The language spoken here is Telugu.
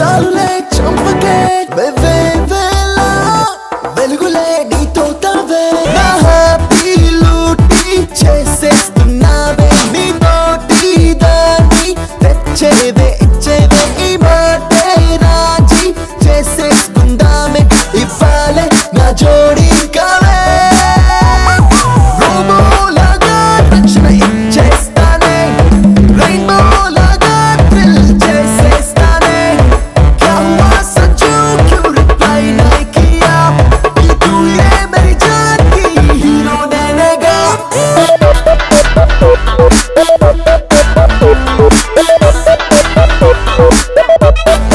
చాలులే చంపకే వెవే వేలా వెలుగులే నీతో తవే నా హ్యాపీలు టీ చేసేస్తున్నావే నీ తోటి దాన్ని తెచ్చేదే up.